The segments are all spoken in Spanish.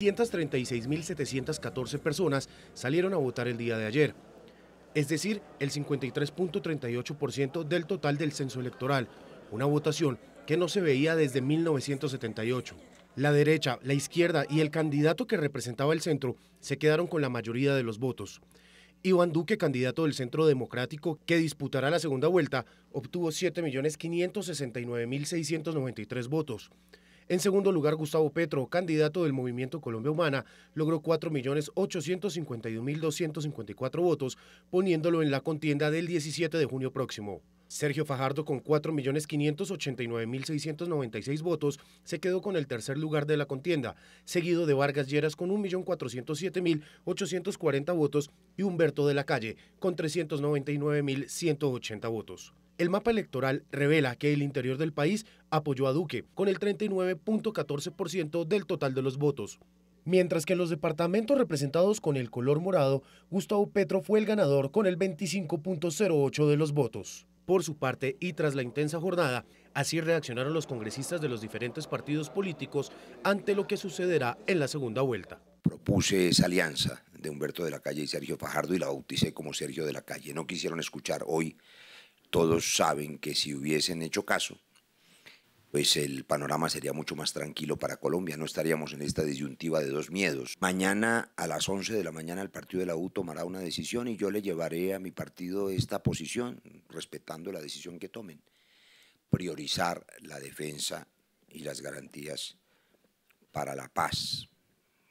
236.714 personas salieron a votar el día de ayer, es decir, el 53.38% del total del censo electoral, una votación que no se veía desde 1978. La derecha, la izquierda y el candidato que representaba el centro se quedaron con la mayoría de los votos. Iván Duque, candidato del Centro Democrático que disputará la segunda vuelta, obtuvo 7.569.693 votos. En segundo lugar, Gustavo Petro, candidato del Movimiento Colombia Humana, logró 4.851.254 votos, poniéndolo en la contienda del 17 de junio próximo. Sergio Fajardo, con 4.589.696 votos, se quedó con el tercer lugar de la contienda, seguido de Vargas Lleras con 1.407.840 votos y Humberto de la Calle con 399.180 votos. El mapa electoral revela que el interior del país apoyó a Duque con el 39.14% del total de los votos. Mientras que en los departamentos representados con el color morado, Gustavo Petro fue el ganador con el 25.08 de los votos. Por su parte, y tras la intensa jornada, así reaccionaron los congresistas de los diferentes partidos políticos ante lo que sucederá en la segunda vuelta. Propuse esa alianza de Humberto de la Calle y Sergio Fajardo y la bauticé como Sergio de la Calle. No quisieron escuchar hoy todos saben que si hubiesen hecho caso, pues el panorama sería mucho más tranquilo para Colombia, no estaríamos en esta disyuntiva de dos miedos. Mañana a las 11 de la mañana el partido de la U tomará una decisión y yo le llevaré a mi partido esta posición, respetando la decisión que tomen, priorizar la defensa y las garantías para la paz.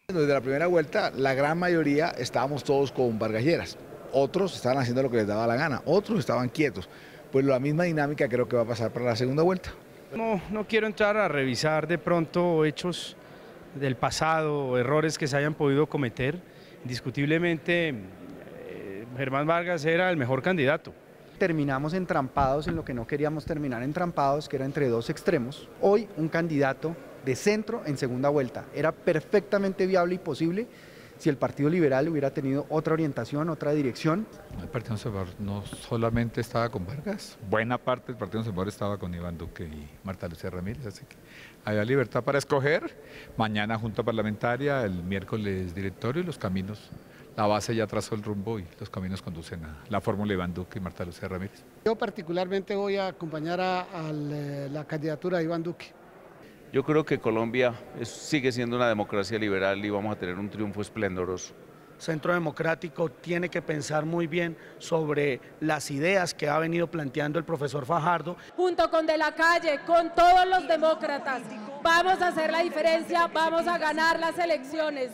Desde la primera vuelta, la gran mayoría estábamos todos con Vargas otros estaban haciendo lo que les daba la gana, otros estaban quietos. Pues la misma dinámica creo que va a pasar para la segunda vuelta. No, no quiero entrar a revisar de pronto hechos del pasado, errores que se hayan podido cometer. Indiscutiblemente, eh, Germán Vargas era el mejor candidato. Terminamos entrampados en lo que no queríamos terminar entrampados, que era entre dos extremos. Hoy un candidato de centro en segunda vuelta. Era perfectamente viable y posible si el Partido Liberal hubiera tenido otra orientación, otra dirección. El Partido Conservador no solamente estaba con Vargas, buena parte del Partido Conservador estaba con Iván Duque y Marta Lucía Ramírez, así que había libertad para escoger. Mañana Junta Parlamentaria, el miércoles directorio y los caminos. La base ya trazó el rumbo y los caminos conducen a la fórmula Iván Duque y Marta Lucía Ramírez. Yo particularmente voy a acompañar a, eh, la candidatura de Iván Duque. Yo creo que Colombia sigue siendo una democracia liberal y vamos a tener un triunfo esplendoroso. Centro Democrático tiene que pensar muy bien sobre las ideas que ha venido planteando el profesor Fajardo. Junto con De la Calle, con todos los demócratas, vamos a hacer la diferencia, vamos a ganar las elecciones.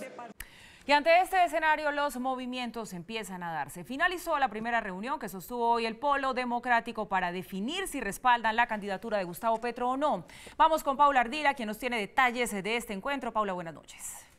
Y ante este escenario los movimientos empiezan a darse. Finalizó la primera reunión que sostuvo hoy el Polo Democrático para definir si respaldan la candidatura de Gustavo Petro o no. Vamos con Paula Ardila, quien nos tiene detalles de este encuentro. Paula, buenas noches.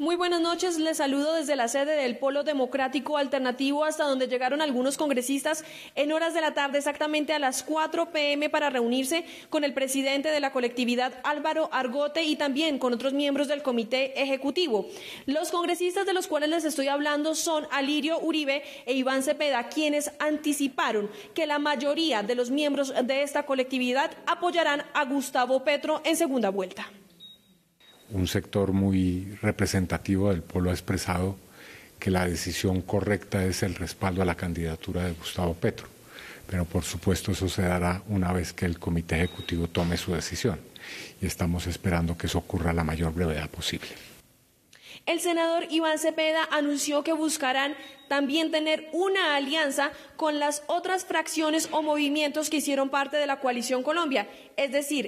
Muy buenas noches, les saludo desde la sede del Polo Democrático Alternativo hasta donde llegaron algunos congresistas en horas de la tarde, exactamente a las 4 pm para reunirse con el presidente de la colectividad Álvaro Argote y también con otros miembros del comité ejecutivo. Los congresistas de los cuales les estoy hablando son Alirio Uribe e Iván Cepeda, quienes anticiparon que la mayoría de los miembros de esta colectividad apoyarán a Gustavo Petro en segunda vuelta un sector muy representativo del pueblo ha expresado que la decisión correcta es el respaldo a la candidatura de Gustavo Petro. Pero por supuesto eso se dará una vez que el comité ejecutivo tome su decisión y estamos esperando que eso ocurra a la mayor brevedad posible. El senador Iván Cepeda anunció que buscarán también tener una alianza con las otras fracciones o movimientos que hicieron parte de la coalición Colombia, es decir,